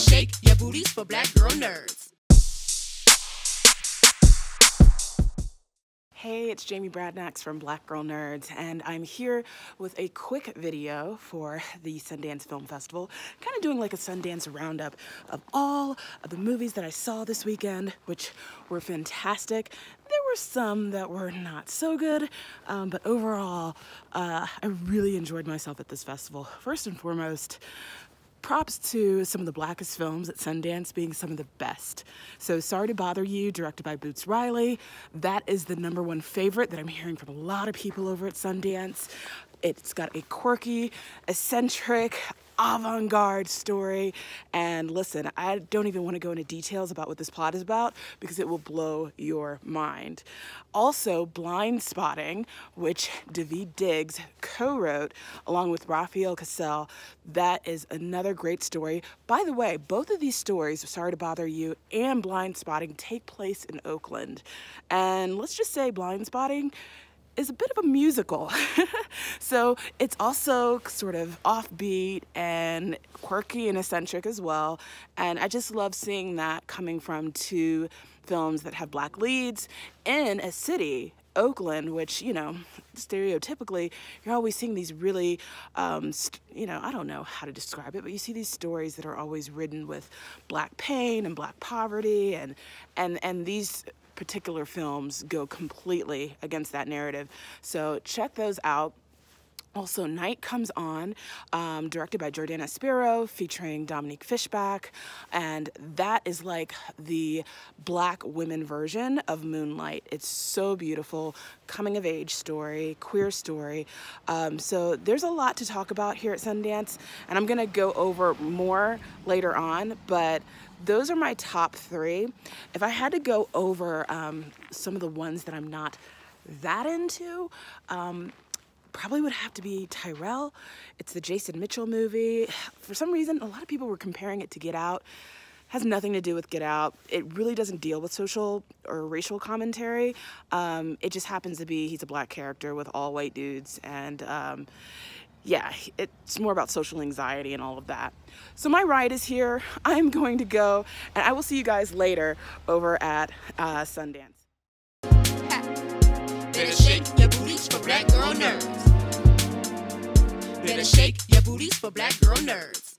shake your booties for black girl nerds. Hey, it's Jamie Broadnax from Black Girl Nerds, and I'm here with a quick video for the Sundance Film Festival. Kind of doing like a Sundance roundup of all of the movies that I saw this weekend, which were fantastic. There were some that were not so good, um, but overall, uh, I really enjoyed myself at this festival. First and foremost, props to some of the blackest films at Sundance being some of the best. So Sorry to Bother You, directed by Boots Riley, that is the number one favorite that I'm hearing from a lot of people over at Sundance. It's got a quirky, eccentric, avant-garde story. And listen i don't even want to go into details about what this plot is about because it will blow your mind. Also Blind Spotting, which David diggs co-wrote along with rafael casal that is another great story. By the way both of these stories sorry to bother you and Blind Spotting, take place in oakland. And let's just say Blindspotting is a bit of a musical. so it's also sort of offbeat and quirky and eccentric as well. And I just love seeing that coming from two films that have black leads in a city Oakland, which, you know, stereotypically, you're always seeing these really, um, you know, I don't know how to describe it, but you see these stories that are always ridden with black pain and black poverty and, and, and these particular films go completely against that narrative. So check those out. Also, Night Comes On, um, directed by Jordana Spiro, featuring Dominique Fishback, and that is like the black women version of Moonlight. It's so beautiful, coming of age story, queer story. Um, so there's a lot to talk about here at Sundance, and I'm gonna go over more later on, but those are my top three. If I had to go over um, some of the ones that I'm not that into, um, probably would have to be Tyrel. It's the Jason Mitchell movie. For some reason, a lot of people were comparing it to Get Out. Has nothing to do with Get Out. It really doesn't deal with social or racial commentary. Um, it just happens to be he's a black character with all white dudes, and um, yeah, it's more about social anxiety and all of that. So my ride is here. I'm going to go, and I will see you guys later over at uh, Sundance. Better shake your for black girl nerds. Better shake your booties for black girl nerds.